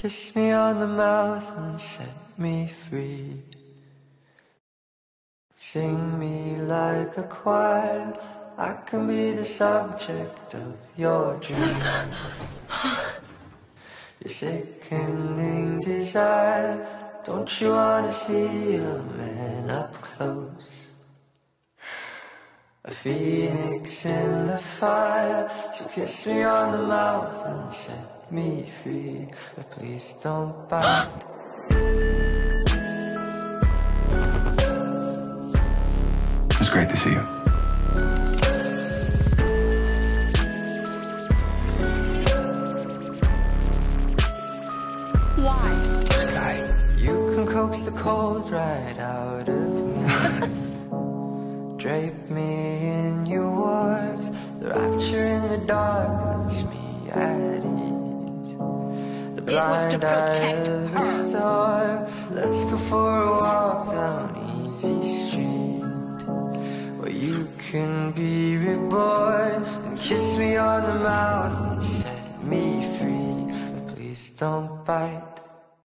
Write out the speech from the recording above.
Kiss me on the mouth and set me free. Sing me like a choir. I can be the subject of your dreams. Your sickening desire. Don't you wanna see a man up close? A phoenix in the fire. So kiss me on the mouth and set me free. But please don't bite. It's great to see you. Why? Skye. You can coax the cold right out of me. Drape me in your warmth. The rapture in the dark puts me at ease. The It was to blind protect of the storm. Let's go for a walk down Easy Street. Where you can be reborn and kiss me on the mouth and set me free. But please don't bite.